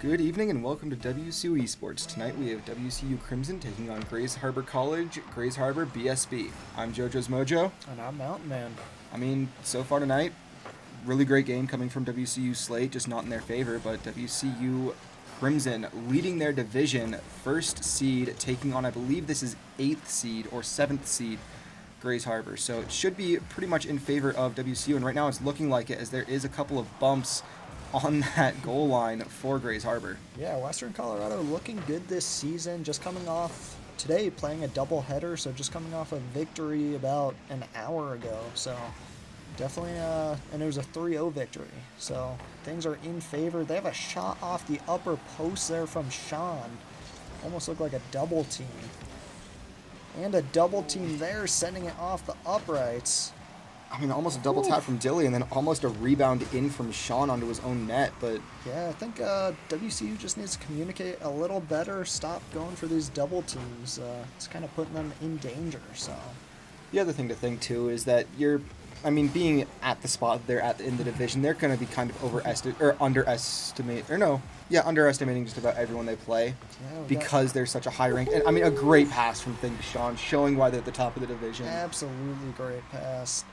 Good evening and welcome to WCU Esports. Tonight we have WCU Crimson taking on Grays Harbor College, Grays Harbor BSB. I'm JoJo's Mojo. And I'm Mountain Man. I mean, so far tonight, really great game coming from WCU Slate, just not in their favor, but WCU Crimson leading their division, first seed, taking on, I believe this is eighth seed or seventh seed, Grays Harbor. So it should be pretty much in favor of WCU, and right now it's looking like it as there is a couple of bumps on that goal line for Grays Harbor. Yeah, Western Colorado looking good this season, just coming off today playing a doubleheader, so just coming off a victory about an hour ago. So definitely, uh, and it was a 3-0 victory. So things are in favor. They have a shot off the upper post there from Sean. Almost looked like a double team. And a double team there, sending it off the uprights. I mean, almost a double tap from Dilly, and then almost a rebound in from Sean onto his own net. But yeah, I think uh, WCU just needs to communicate a little better. Stop going for these double teams. Uh, it's kind of putting them in danger. So the other thing to think too is that you're, I mean, being at the spot they're at in the division, they're going to be kind of overestimate or underestimate or no, yeah, underestimating just about everyone they play yeah, because they're such a high rank. And I mean, a great pass from Thing to Sean, showing why they're at the top of the division. Absolutely great pass.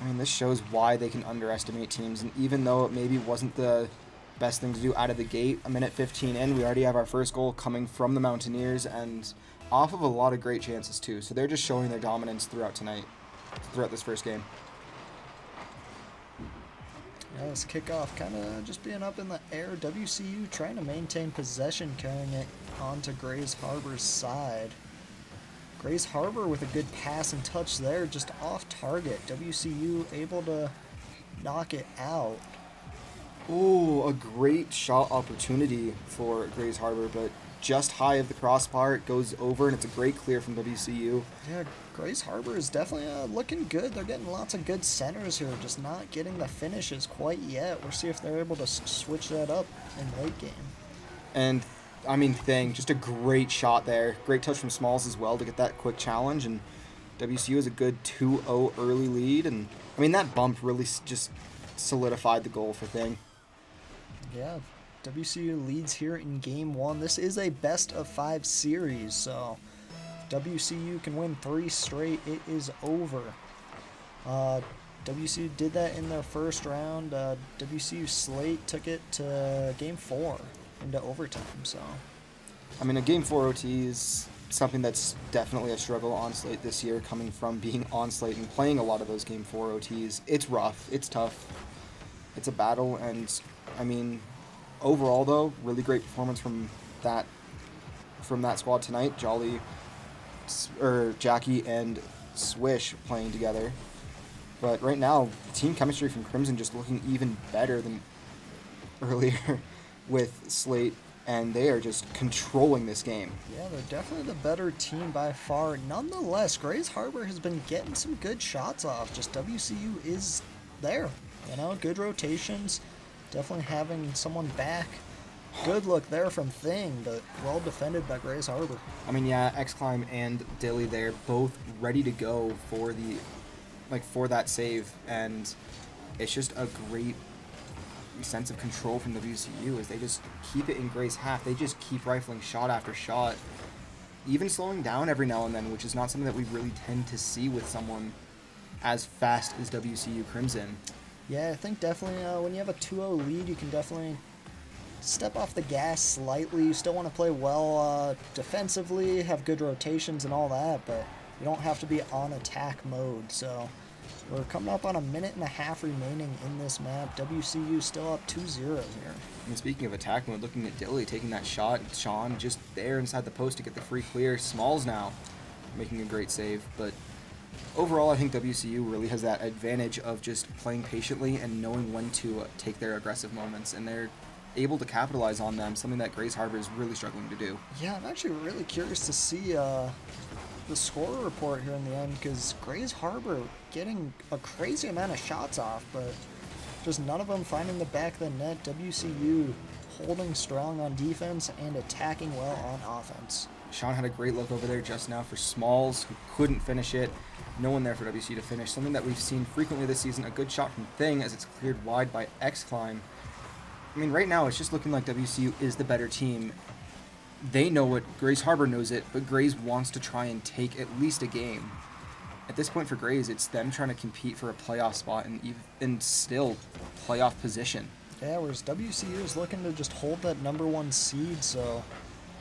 I mean, this shows why they can underestimate teams. And even though it maybe wasn't the best thing to do out of the gate, a minute 15 in, we already have our first goal coming from the Mountaineers and off of a lot of great chances, too. So they're just showing their dominance throughout tonight, throughout this first game. Yeah, this kickoff kind of just being up in the air. WCU trying to maintain possession, carrying it onto Grays Harbor's side. Grays Harbor with a good pass and touch there, just off target. WCU able to knock it out. Oh, a great shot opportunity for Grays Harbor, but just high of the crossbar. It goes over, and it's a great clear from WCU. Yeah, Grays Harbor is definitely uh, looking good. They're getting lots of good centers here, just not getting the finishes quite yet. We'll see if they're able to switch that up in late game. And I mean, thing. Just a great shot there. Great touch from Smalls as well to get that quick challenge. And WCU has a good 2 0 early lead. And I mean, that bump really just solidified the goal for Thing. Yeah, WCU leads here in game one. This is a best of five series, so WCU can win three straight. It is over. Uh, WCU did that in their first round. Uh, WCU Slate took it to game four into overtime. So, I mean, a game four OT is something that's definitely a struggle on slate this year, coming from being on slate and playing a lot of those game four OTs. It's rough. It's tough. It's a battle, and I mean, overall though, really great performance from that from that squad tonight. Jolly, or Jackie and Swish playing together. But right now, team chemistry from Crimson just looking even better than earlier with Slate, and they are just controlling this game. Yeah, they're definitely the better team by far. Nonetheless, Grays Harbor has been getting some good shots off. Just WCU is there. You know, good rotations. Definitely having someone back. Good look there from Thing, but well defended by Grays Harbor. I mean, yeah, X Climb and Dilly, they're both ready to go for the, like, for that save, and it's just a great sense of control from WCU is they just keep it in Gray's half. They just keep rifling shot after shot, even slowing down every now and then, which is not something that we really tend to see with someone as fast as WCU Crimson. Yeah, I think definitely uh, when you have a 2-0 lead, you can definitely step off the gas slightly. You still want to play well uh, defensively, have good rotations and all that, but you don't have to be on attack mode. So we're coming up on a minute and a half remaining in this map. WCU still up 2-0 here. And speaking of attack mode, looking at Dilly taking that shot, Sean just there inside the post to get the free clear. Smalls now making a great save, but overall I think WCU really has that advantage of just playing patiently and knowing when to take their aggressive moments, and they're able to capitalize on them, something that Grays Harbor is really struggling to do. Yeah, I'm actually really curious to see uh, the score report here in the end because Grays Harbor getting a crazy amount of shots off, but just none of them finding the back of the net. WCU holding strong on defense and attacking well on offense. Sean had a great look over there just now for Smalls, who couldn't finish it. No one there for WCU to finish. Something that we've seen frequently this season. A good shot from Thing as it's cleared wide by X Climb. I mean, right now it's just looking like WCU is the better team. They know it. Grays Harbor knows it, but Grays wants to try and take at least a game. At this point for Grays, it's them trying to compete for a playoff spot and even and still playoff position. Yeah, whereas WCU is looking to just hold that number one seed. So,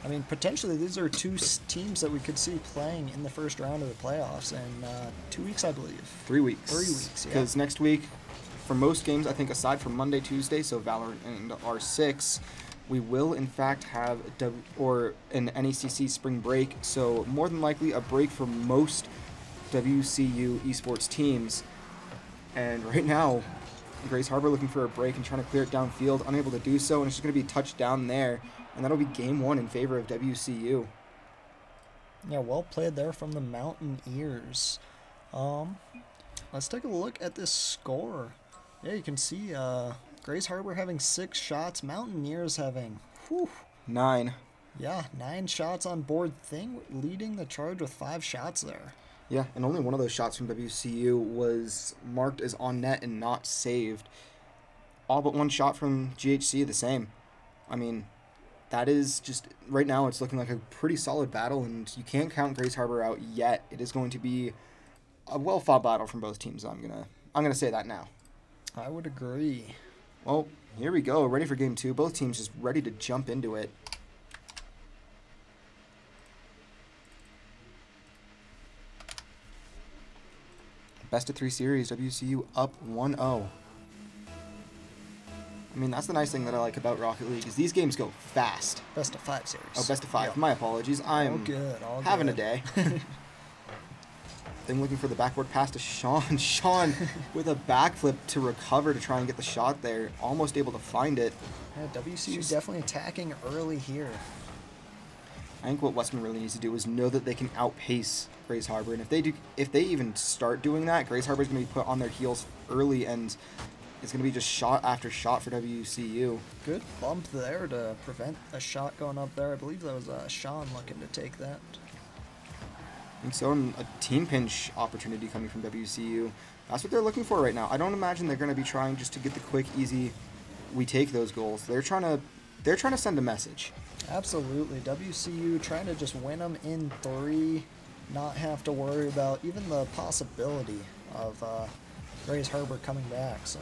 I mean, potentially these are two teams that we could see playing in the first round of the playoffs in uh, two weeks, I believe. Three weeks. Three weeks, yeah. Because next week, for most games, I think aside from Monday, Tuesday, so Valorant and R6, we will in fact have w- or an NECC spring break. So more than likely a break for most WCU esports teams. And right now, Grays Harbor looking for a break and trying to clear it downfield, unable to do so, and it's just going to be touched down there, and that'll be game one in favor of WCU. Yeah, well played there from the Mountaineers. Um, let's take a look at this score. Yeah, you can see uh, Grays Harbor having six shots, Mountaineers having, whew, Nine. yeah, nine shots on board. Thing leading the charge with five shots there. Yeah, and only one of those shots from WCU was marked as on net and not saved. All but one shot from GHC, the same. I mean, that is just right now. It's looking like a pretty solid battle, and you can't count Grays Harbor out yet. It is going to be a well fought battle from both teams. I'm gonna I'm gonna say that now. I would agree. Well, here we go. Ready for game two. Both teams just ready to jump into it. Best of three series, WCU up 1 0. I mean, that's the nice thing that I like about Rocket League is these games go fast. Best of five series. Oh, best of five. Yep. My apologies. I'm all good. All having good. a day. Then looking for the backward pass to Sean. Sean with a backflip to recover to try and get the shot there. Almost able to find it. Yeah, WCU Just- definitely attacking early here. I think what Western really needs to do is know that they can outpace Grays Harbor, and if they do, if they even start doing that, Grays Harbor is going to be put on their heels early, and it's going to be just shot after shot for WCU. Good bump there to prevent a shot going up there. I believe that was uh, Sean looking to take that. And so, and a team pinch opportunity coming from WCU. That's what they're looking for right now. I don't imagine they're going to be trying just to get the quick, easy. We take those goals. They're trying to, they're trying to send a message. Absolutely. WCU trying to just win them in three, not have to worry about even the possibility of uh, Grays Harbor coming back. So,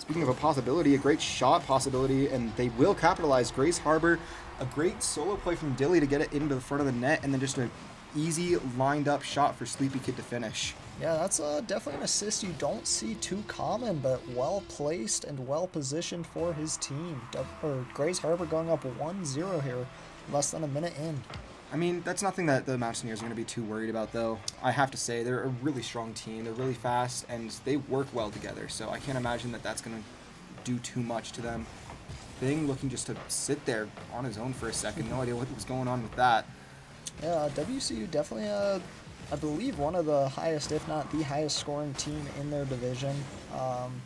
Speaking of a possibility, a great shot possibility, and they will capitalize. Grays Harbor, a great solo play from Dilly to get it into the front of the net, and then just a easy lined up shot for Sleepy Kid to finish. yeah, that's uh, definitely an assist you don't see too common, but well placed and well positioned for his team. Du- or Grays Harbor going up 1 0 here, less than a minute in. I mean, that's nothing that the Mountaineers are going to be too worried about, though. I have to say, they're a really strong team. They're really fast, and they work well together. So I can't imagine that that's going to do too much to them. Thing looking just to sit there on his own for a second. No idea what was going on with that. Yeah, WCU definitely, uh, I believe, one of the highest, if not the highest scoring team in their division. Um,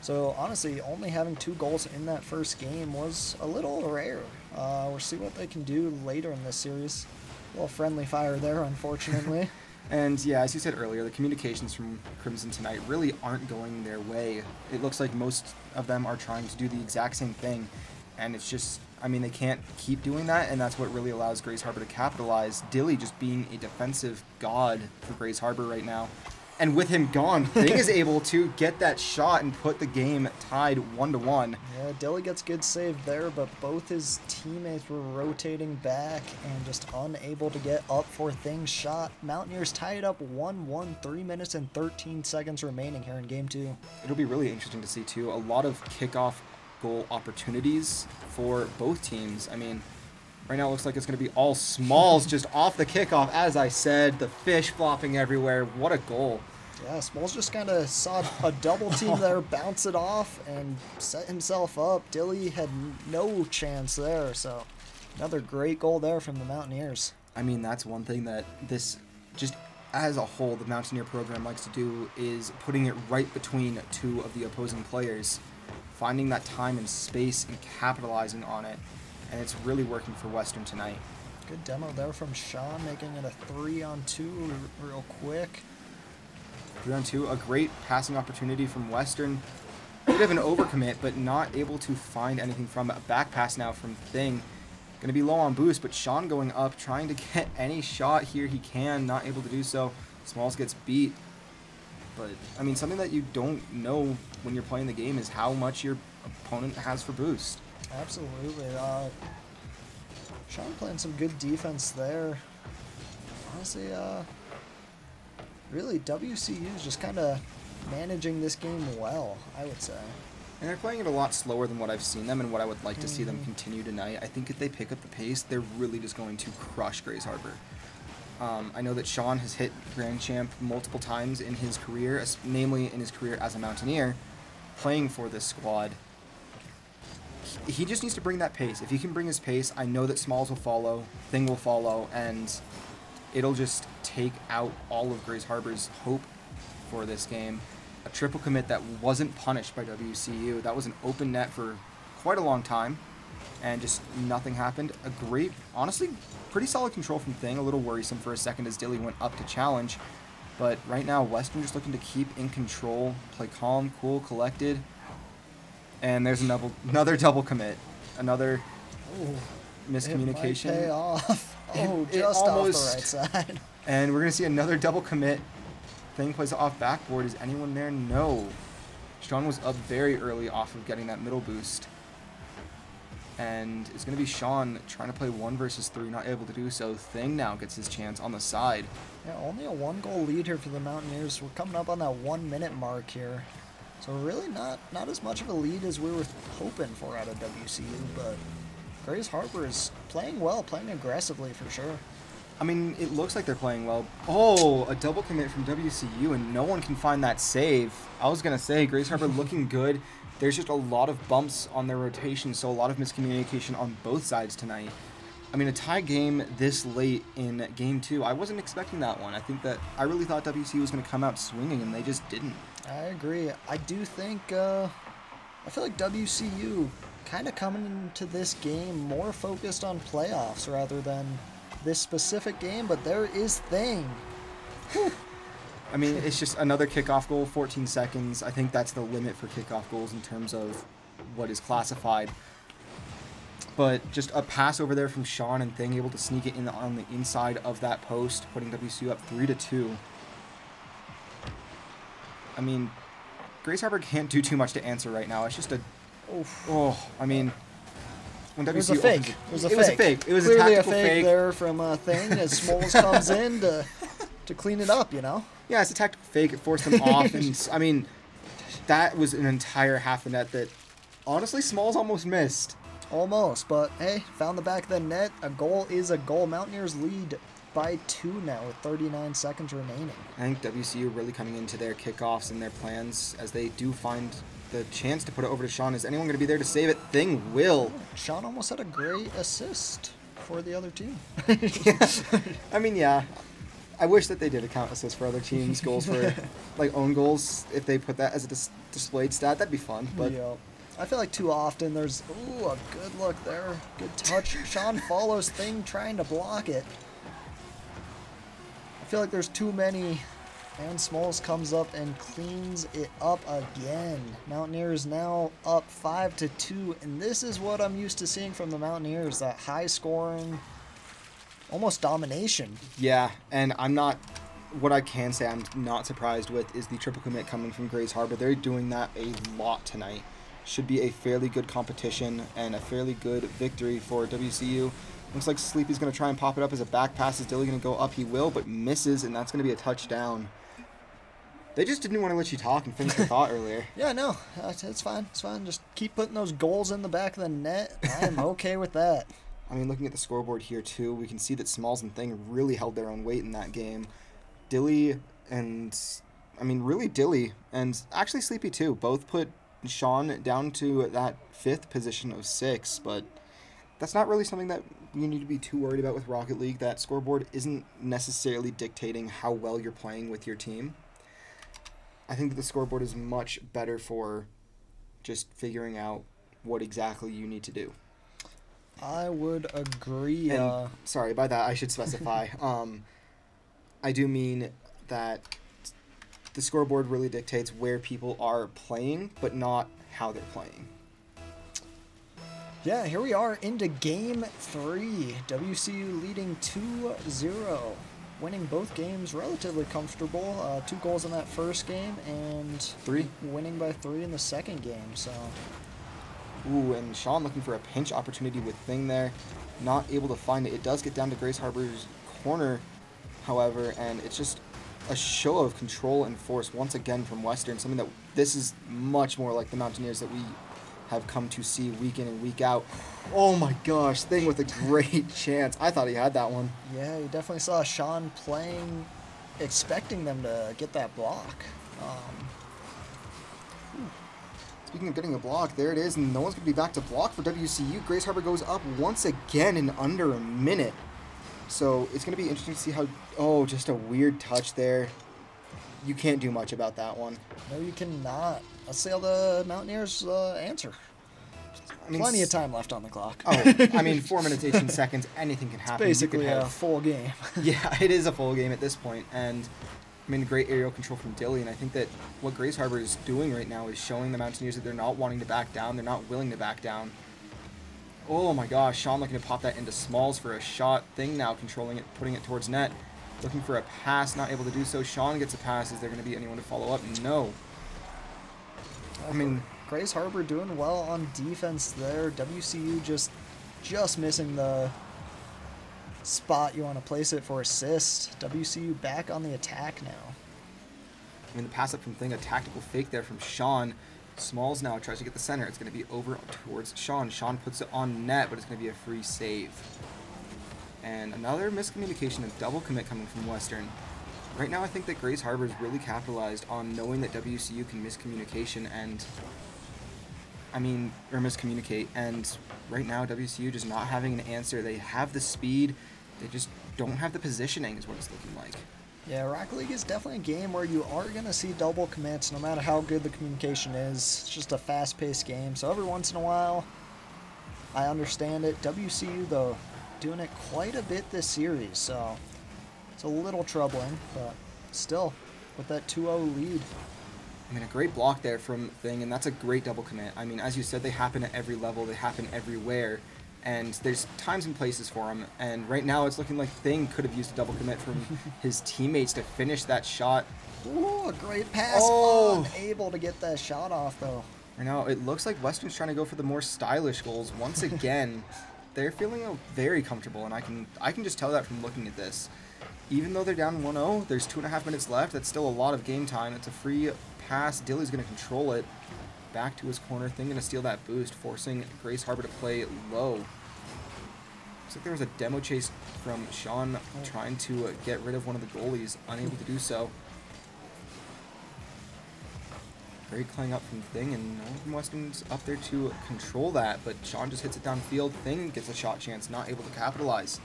so honestly, only having two goals in that first game was a little rare. Uh, we'll see what they can do later in this series. A little friendly fire there, unfortunately. And yeah, as you said earlier, the communications from Crimson tonight really aren't going their way. It looks like most of them are trying to do the exact same thing, and it's just, I mean, they can't keep doing that, and that's what really allows Grays Harbor to capitalize. Dilly just being a defensive god for Grays Harbor right now. And with him gone, Thing is able to get that shot and put the game tied one to one. yeah, Dilly gets good save there, but both his teammates were rotating back and just unable to get up for things shot. Mountaineers tied up 1 1, 3 minutes and 13 seconds remaining here in game two. It'll be really interesting to see too. A lot of kickoff goal opportunities for both teams. I mean, right now it looks like it's going to be all smalls just off the kickoff. As I said, the fish flopping everywhere. What a goal! Yeah, Smalls just kind of saw a double team there, bounce it off, and set himself up. Dilly had no chance there, so another great goal there from the Mountaineers. I mean, that's one thing that this just as a whole the Mountaineer program likes to do is putting it right between two of the opposing players, finding that time and space and capitalizing on it. And it's really working for Western tonight. Good demo there from Sean, making it a three on two real quick. Three on two, a great passing opportunity from Western. bit of an overcommit, but not able to find anything from it. A back pass now from Thing. Going to be low on boost, but Sean going up, trying to get any shot here he can, not able to do so. Smalls gets beat. But, I mean, something that you don't know when you're playing the game is how much your opponent has for boost. Absolutely. Uh, Sean playing some good defense there. Honestly, uh, really, WCU is just kind of managing this game well, I would say. And they're playing it a lot slower than what I've seen them and what I would like to see them Mhm. continue tonight. I think if they pick up the pace, they're really just going to crush Grays Harbor. Um, I know that Sean has hit Grand Champ multiple times in his career, namely in his career as a Mountaineer, playing for this squad. He- just needs to bring that pace. If he can bring his pace, I know that Smalls will follow, Thing will follow, and it'll just take out all of Grays Harbor's hope for this game. A triple commit that wasn't punished by WCU. That was an open net for quite a long time, and just nothing happened. A great, honestly, pretty solid control from Thing. A little worrisome for a second as Dilly went up to challenge. But right now, Western just looking to keep in control, play calm, cool, collected. And there's another another double commit, another Ooh, miscommunication. It off. Oh, it just almost- off the right side. And we're gonna see another double commit. Thing plays off backboard. Is anyone there? No. Sean was up very early off of getting that middle boost. And it's gonna be Sean trying to play one versus three, not able to do so. Thing now gets his chance on the side. Yeah, only a one goal lead here for the Mountaineers. We're coming up on that one minute mark here. So really not not as much of a lead as we were hoping for out of WCU, but Grays Harbor is playing well, playing aggressively for sure. I mean, it looks like they're playing well. Oh, a double commit from WCU, and no one can find that save. I was gonna say Grays Harbor looking good. There's just a lot of bumps on their rotation, so a lot of miscommunication on both sides tonight. I mean, a tie game this late in game two, I wasn't expecting that one. I think that I really thought WCU was gonna come out swinging, and they just didn't. I agree. I do think uh, I feel like WCU kind of coming into this game more focused on playoffs rather than this specific game, but there is thing. I mean, it's just another kickoff goal, 14 seconds. I think that's the limit for kickoff goals in terms of what is classified. But just a pass over there from Sean and Thing able to sneak it in on the inside of that post, putting WCU up three to two. I mean, Grays Harbor can't do too much to answer right now. It's just a Oof. oh, I mean, when WCU It was a opens oh, fake. it- was a it fake. was a fake. It was Clearly a tactical fake, there from a thing as Smalls comes in to to clean it up. You know. Yeah, it's a tactical fake. It forced them off, and I mean, that was an entire half the net that, honestly, Smalls almost missed. Almost, but hey, found the back of the net. A goal is a goal. Mountaineers lead by two now with 39 seconds remaining. I think WCU really coming into their kickoffs and their plans as they do find the chance to put it over to Sean. Is anyone going to be there to save it? Thing will. Oh, Sean almost had a great assist for the other team. I mean, yeah. I wish that they did account assist for other teams' goals for like own goals. If they put that as a dis- displayed stat, that'd be fun. But yeah. I feel like too often there's ooh a good look there, good touch. Sean follows thing trying to block it. I feel like there's too many. And Smalls comes up and cleans it up again. Mountaineers now up five to two, and this is what I'm used to seeing from the Mountaineers: that high scoring, almost domination. Yeah, and I'm not. What I can say I'm not surprised with is the triple commit coming from Grays Harbor. They're doing that a lot tonight. Should be a fairly good competition and a fairly good victory for WCU. Looks like Sleepy's going to try and pop it up as a back pass. Is Dilly going to go up? He will, but misses, and that's going to be a touchdown. They just didn't want to let you talk and finish the thought earlier. Yeah, no, it's fine. It's fine. Just keep putting those goals in the back of the net. I am okay with that. I mean, looking at the scoreboard here too, we can see that Smalls and Thing really held their own weight in that game. Dilly and, I mean, really Dilly and actually Sleepy too, both put Sean down to that fifth position of six, but that's not really something that you need to be too worried about with Rocket League. That scoreboard isn't necessarily dictating how well you're playing with your team. I think that the scoreboard is much better for just figuring out what exactly you need to do. I would agree. And uh, sorry, by that I should specify. um, I do mean that the scoreboard really dictates where people are playing, but not how they're playing. Yeah, here we are into game three. WCU leading 2 0, winning both games relatively comfortable. Uh, two goals in that first game and Three. winning by three in the second game. So, Ooh, and Sean looking for a pinch opportunity with Thing there. Not able to find it. It does get down to Grays Harbor's corner, however, and it's just a show of control and force once again from Western. Something that this is much more like the Mountaineers that we have come to see week in and week out. Oh my gosh, Thing with a great chance. I thought he had that one. yeah, you definitely saw Sean playing, expecting them to get that block. Um, Speaking of getting a block, there it is, and no one's going to be back to block for WCU. Grays Harbor goes up once again in under a minute. So it's going to be interesting to see how. Oh, just a weird touch there. You can't do much about that one. no, you cannot. Let's see how the Mountaineers uh, answer. I mean, Plenty of time left on the clock. Oh, I mean, four minutes, 18 seconds, anything can happen. Could Basically a full game. yeah, it is a full game at this point, and I mean, great aerial control from Dilly, and I think that what Grays Harbor is doing right now is showing the Mountaineers that they're not wanting to back down, they're not willing to back down. Oh my gosh, Sean looking to pop that into Smalls for a shot. Thing now controlling it, putting it towards net, looking for a pass, not able to do so. Sean gets a pass. Is there going to be anyone to follow up? No. I mean, Grays Harbor doing well on defense there. WCU just just missing the spot you want to place it for assist. WCU back on the attack now. I mean, the pass up from Thing, a tactical fake there from Sean. Smalls now tries to get the center. It's going to be over towards Sean. Sean puts it on net, but it's going to be a free save. And another miscommunication and double commit coming from Western. Right now, I think that Grays Harbor is really capitalized on knowing that WCU can miscommunication and, I mean, or miscommunicate. And right now, WCU just not having an answer. They have the speed, they just don't have the positioning, is what it's looking like. Yeah, Rock League is definitely a game where you are going to see double commits no matter how good the communication is. It's just a fast paced game. So every once in a while, I understand it. WCU, though, doing it quite a bit this series. So it's a little troubling, but still, with that 2 0 lead. I mean, a great block there from Thing, and that's a great double commit. I mean, as you said, they happen at every level, they happen everywhere, and there's times and places for him. And right now, it's looking like Thing could have used a double commit from his teammates to finish that shot. Ooh, a great pass. Oh. Unable to get that shot off, though. Right now, it looks like Western's trying to go for the more stylish goals once again. they're feeling uh, very comfortable, and I can I can just tell that from looking at this. Even though they're down 1-0, there's two and a half minutes left. That's still a lot of game time. It's a free pass. Dilly's going to control it. Back to his corner. Thing going to steal that boost, forcing Grays Harbor to play low. Looks like there was a demo chase from Sean trying to uh, get rid of one of the goalies, unable to do so. Great clang up from Thing, and no one from Weston's up there to control that, but Sean just hits it downfield. Thing gets a shot chance, not able to capitalize.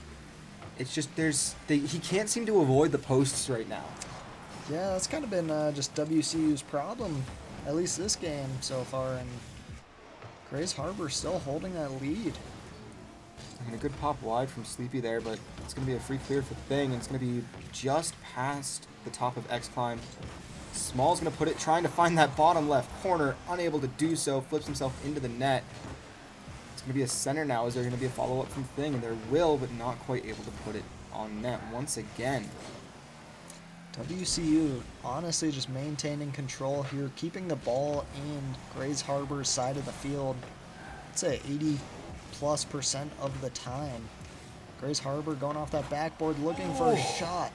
It's just there's they, he can't seem to avoid the posts right now. Yeah, that's kind of been uh, just WCU's problem, at least this game so far. And Grays Harbor still holding that lead. I mean, a good pop wide from Sleepy there, but it's going to be a free clear for Thing, and it's going to be just past the top of X Climb. Small's going to put it, trying to find that bottom left corner, unable to do so, flips himself into the net. It's going to be a center now. Is there going to be a follow up from Thing? And there will, but not quite able to put it on net once again. WCU honestly just maintaining control here, keeping the ball in Grays Harbor's side of the field. I'd say 80 plus percent of the time. Grays Harbor going off that backboard looking for a Oh. shot.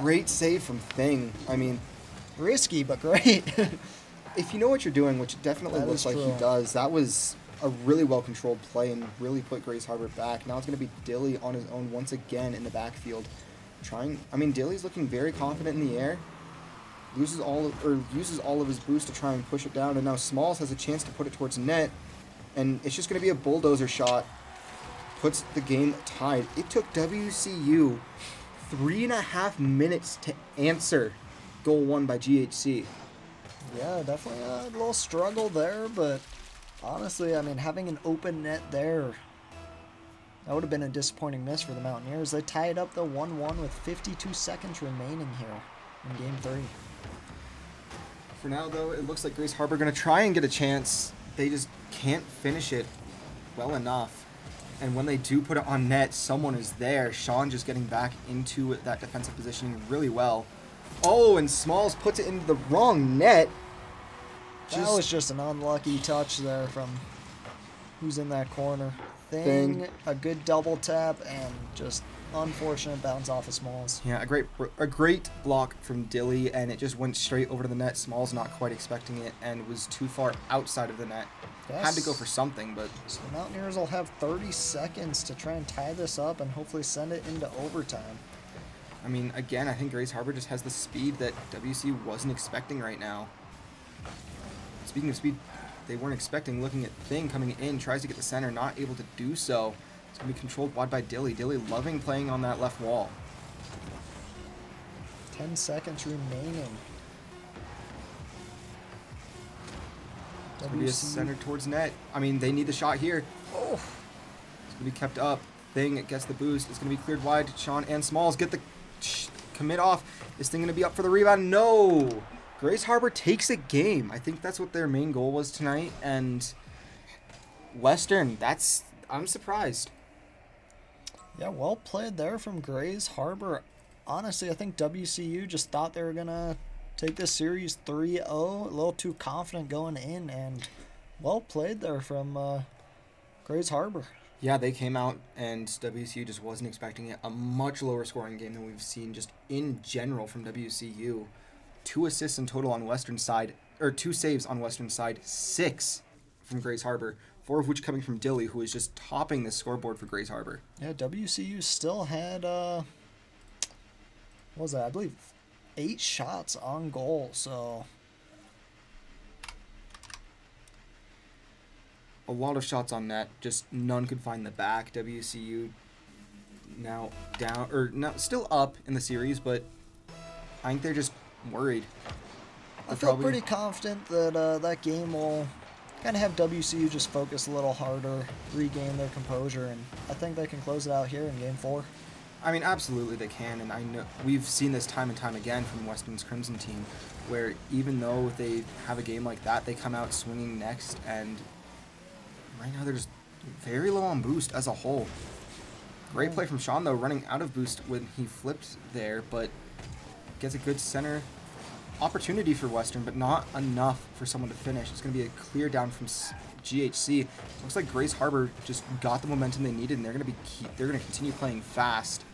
Great save from Thing. I mean, Risky, but great. if you know what you're doing, which definitely That looks like true. he does, that was a really well controlled play and really put Grays Harbor back. Now it's going to be Dilly on his own once again in the backfield. Trying, I mean, Dilly's looking very confident in the air. Loses all of, or uses all of his boost to try and push it down, and now Smalls has a chance to put it towards net, and it's just going to be a bulldozer shot. Puts the game tied. It took WCU three and a half minutes to answer goal one by GHC. Yeah, definitely a little struggle there, but honestly, I mean, having an open net there, that would have been a disappointing miss for the Mountaineers. They tied up the 1 1 with 52 seconds remaining here in game three. For now, though, it looks like Grays Harbor going to try and get a chance. they just can't finish it well enough. And when they do put it on net, someone is there. Sean just getting back into that defensive positioning really well. Oh, and Smalls puts it into the wrong net. that was just an unlucky touch there from who's in that corner. Thing, Thing. a good double tap, and just unfortunate bounce off of Smalls. Yeah, a great a great block from Dilly, and it just went straight over to the net. Smalls not quite expecting it, and was too far outside of the net. Had to go for something, but So the Mountaineers will have 30 seconds to try and tie this up and hopefully send it into overtime. I mean, again, I think Grays Harbor just has the speed that WC wasn't expecting right now. Speaking of speed, they weren't expecting. Looking at Thing coming in, tries to get the center, not able to do so. It's gonna be controlled wide by Dilly. Dilly loving playing on that left wall. 10 seconds remaining. It's gonna be a center towards net. I mean, they need the shot here. Oh, It's gonna be kept up. Thing gets the boost. It's gonna be cleared wide. To Sean and Smalls get the commit off. Is Thing gonna be up for the rebound? No. Grays Harbor takes a game. I think that's what their main goal was tonight. And Western, that's I'm surprised. yeah, well played there from Grays Harbor. Honestly, I think WCU just thought they were going to take this series 3 0. A little too confident going in, and well played there from uh, Grays Harbor. Yeah, they came out and WCU just wasn't expecting it. A much lower scoring game than we've seen just in general from WCU. Two assists in total on Western side, or two saves on Western side, six from Grays Harbor, four of which coming from Dilly, who is just topping the scoreboard for Grays Harbor. Yeah, WCU still had, uh, what was that? I believe eight shots on goal, so A lot of shots on net, just none could find the back. WCU now down, or now still up in the series, but I think they're just worried. I feel probably- pretty confident that uh, that game will kind of have WCU just focus a little harder, regain their composure, and I think they can close it out here in game four. I mean, absolutely they can, and I know we've seen this time and time again from Weston's Crimson team, where even though they have a game like that, they come out swinging next, and right now they're just very low on boost as a whole. Great play from Sean though, running out of boost when he flipped there, but gets a good center opportunity for Western, but not enough for someone to finish. It's going to be a clear down from GHC. Looks like Grays Harbor just got the momentum they needed, and they're going to be keep, they're going to continue playing fast.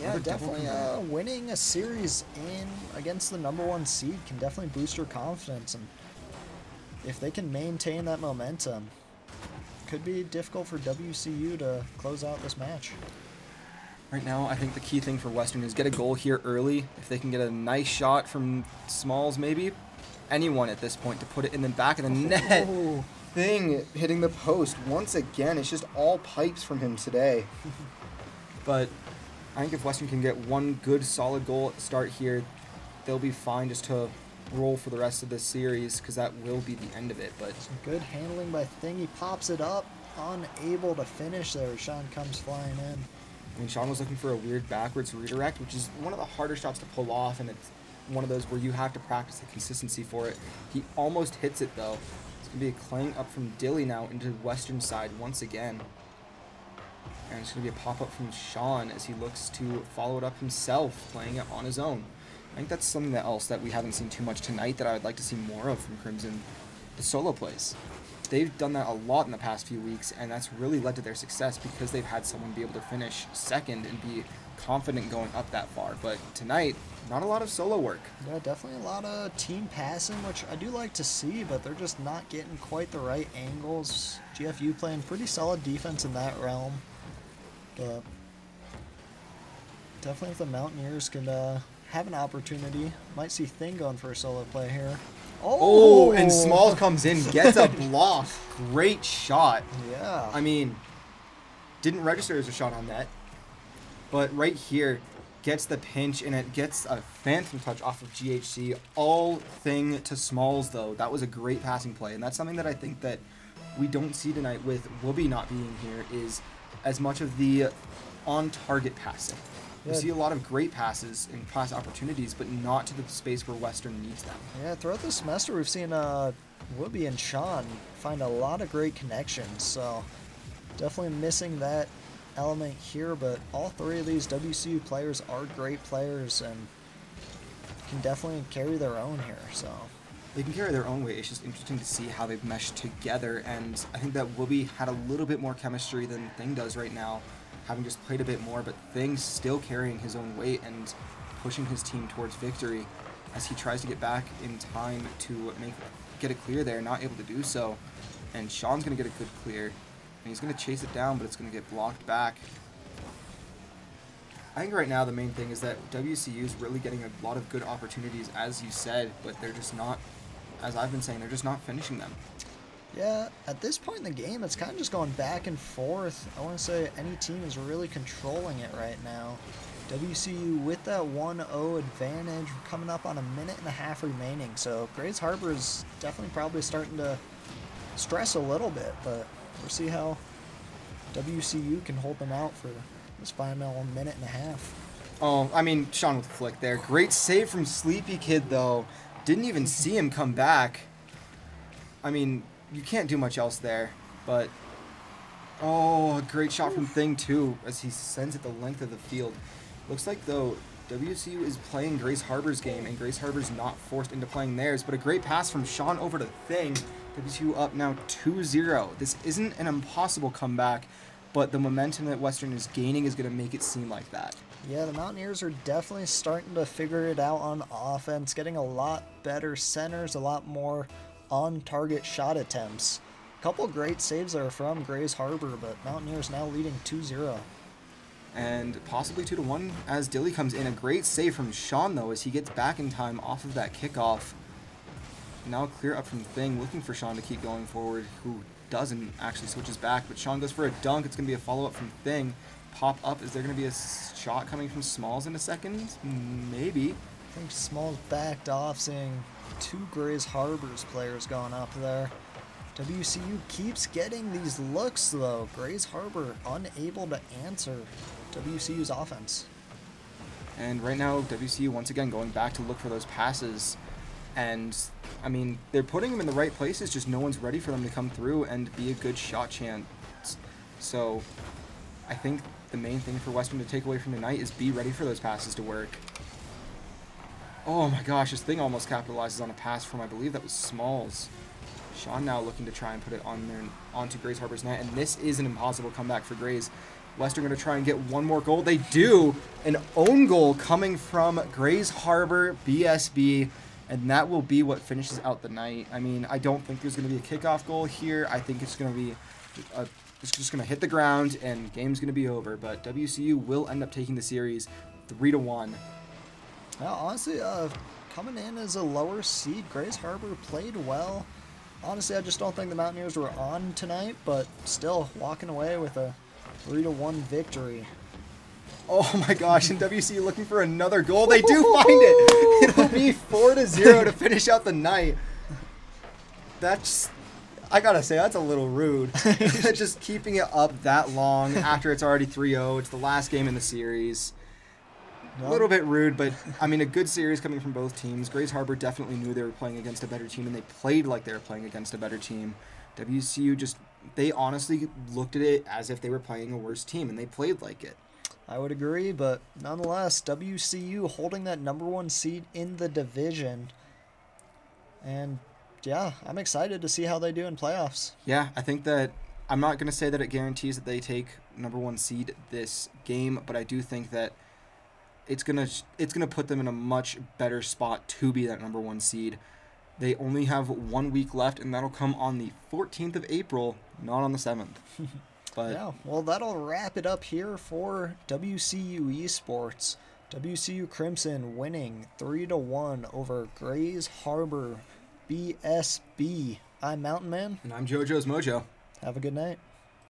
Yeah, definitely. Uh, winning a series in against the number one seed can definitely boost your confidence, and if they can maintain that momentum, could be difficult for WCU to close out this match. Right now, I think the key thing for Western is get a goal here early. If they can get a nice shot from Smalls, maybe anyone at this point to put it in the back of the oh. net. Oh. Thing hitting the post once again. It's just all pipes from him today. but I think if Western can get one good solid goal at the start here, they'll be fine just to roll for the rest of this series because that will be the end of it. But Good handling by Thing. He pops it up, unable to finish there. Sean comes flying in. I mean, Sean was looking for a weird backwards redirect, which is one of the harder shots to pull off, and it's one of those where you have to practice the consistency for it. He almost hits it though. It's gonna be a clang up from Dilly now into the Western side once again. And it's gonna be a pop up from Sean as he looks to follow it up himself, playing it on his own. I think that's something else that we haven't seen too much tonight that I would like to see more of from Crimson. The solo plays. They've done that a lot in the past few weeks, and that's really led to their success because they've had someone be able to finish second and be confident going up that far. But tonight, not a lot of solo work. Yeah, definitely a lot of team passing, which I do like to see, but they're just not getting quite the right angles. GFU playing pretty solid defense in that realm. But definitely if the Mountaineers can uh, have an opportunity, might see Thing going for a solo play here. Oh, and oh. Smalls comes in, gets a block. Great shot. Yeah. I mean, didn't register as a shot on that. but right here gets the pinch and it gets a phantom touch off of GHC. All thing to Smalls though. That was a great passing play, and that's something that I think that we don't see tonight with Whoopi not being here is as much of the on-target passing. We see a lot of great passes and pass opportunities, but not to the space where Western needs them. Yeah, throughout the semester we've seen uh, Whoopi and Sean find a lot of great connections, so definitely missing that element here, but all three of these WCU players are great players and can definitely carry their own here, so. They can carry their own weight. It's just interesting to see how they've meshed together, and I think that Whoopi had a little bit more chemistry than Thing does right now, having just played a bit more, but Thing's still carrying his own weight and pushing his team towards victory as he tries to get back in time to make get a clear there, not able to do so. And Sean's going to get a good clear. And he's going to chase it down, but it's going to get blocked back. I think right now the main thing is that WCU is really getting a lot of good opportunities, as you said, but they're just not, as I've been saying, they're just not finishing them. Yeah, at this point in the game, it's kind of just going back and forth. I want to say any team is really controlling it right now. WCU with that 1-0 advantage coming up on a minute and a half remaining. So Grays Harbor is definitely probably starting to stress a little bit, but we'll see how WCU can hold them out for this final minute and a half. Oh, I mean, Sean with the flick there. Great save from Sleepy Kid, though. Didn't even see him come back. I mean, you can't do much else there, but... Oh, a great shot from Thing, too, as he sends it the length of the field. Looks like, though, WCU is playing Grays Harbor's game, and Grays Harbor's not forced into playing theirs, but a great pass from Sean over to Thing. WCU up now 2-0. This isn't an impossible comeback, but the momentum that Western is gaining is going to make it seem like that. Yeah, the Mountaineers are definitely starting to figure it out on offense, getting a lot better centers, a lot more on-target shot attempts. A couple great saves there from Grays Harbor, but Mountaineers now leading 2-0 and possibly two to one as Dilly comes in. A great save from Sean though as he gets back in time off of that kickoff. Now clear up from Thing, looking for Sean to keep going forward, who doesn't actually switches back, but Sean goes for a dunk. It's going to be a follow-up from Thing. Pop up. Is there going to be a shot coming from Smalls in a second? Maybe. I think Smalls backed off, seeing two Grays Harbors players going up there. WCU keeps getting these looks, though. Grays Harbor unable to answer WCU's offense. And right now, WCU once again going back to look for those passes. And, I mean, they're putting them in the right places, just no one's ready for them to come through and be a good shot chance. So, I think the main thing for Western to take away from tonight is be ready for those passes to work. Oh my gosh, this thing almost capitalizes on a pass from, I believe that was Smalls. Sean now looking to try and put it on there onto Grays Harbor's net, and this is an impossible comeback for Grays. Western going to try and get one more goal. They do. An own goal coming from Grays Harbor BSB, and that will be what finishes out the night. I mean, I don't think there's going to be a kickoff goal here. I think it's going to be a, it's just going to hit the ground and game's going to be over. But WCU will end up taking the series three to one. Now, honestly, uh, coming in as a lower seed, Grays Harbor played well. Honestly, I just don't think the Mountaineers were on tonight, but still walking away with a 3 to 1 victory. Oh my gosh, and WC looking for another goal. They do find it. It'll be 4 to 0 to finish out the night. That's I gotta say, that's a little rude. just keeping it up that long after it's already 3 0. It's the last game in the series. A little bit rude, but I mean, a good series coming from both teams. Grays Harbor definitely knew they were playing against a better team, and they played like they were playing against a better team. WCU just, they honestly looked at it as if they were playing a worse team, and they played like it. I would agree, but nonetheless, WCU holding that number one seed in the division. And yeah, I'm excited to see how they do in playoffs. Yeah, I think that I'm not going to say that it guarantees that they take number one seed this game, but I do think that it's gonna it's gonna put them in a much better spot to be that number one seed. They only have one week left, and that'll come on the 14th of April, not on the 7th. But yeah, well, that'll wrap it up here for WCU Esports. WCU Crimson winning three to one over Grays Harbor BSB. I'm Mountain Man, and I'm JoJo's Mojo. Have a good night.